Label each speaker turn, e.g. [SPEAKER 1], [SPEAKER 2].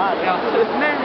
[SPEAKER 1] Ja. Men